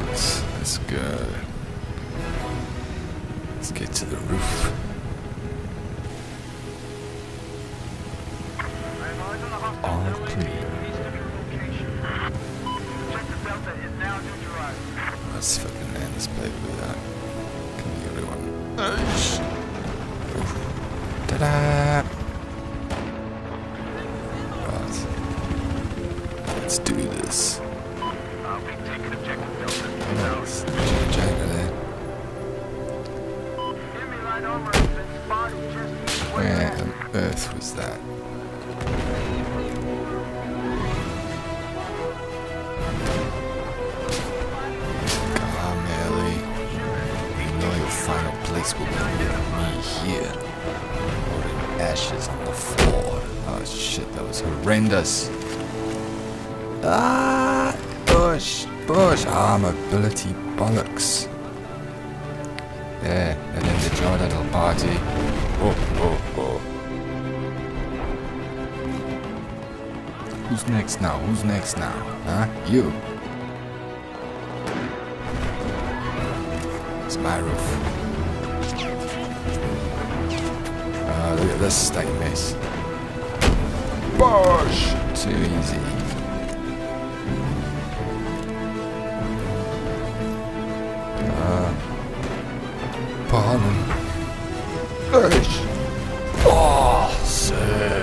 Let's go. Let's get to the roof. All clear. Let's fucking end this play with that. Come here, everyone. Ta-da! Let's do this. Where on earth was that? Come on, Melly. You know your final place will be with me here. Or ashes on the floor. Oh shit, that was horrendous. Ah! Bush! Bush! Ah, mobility bollocks. There, and then the joy little party. Oh, oh, oh. Who's next now? Who's next now? Huh? You. It's my roof. Ah, look at this state mess. Bosh! Too easy. Pardon. Oh, sir.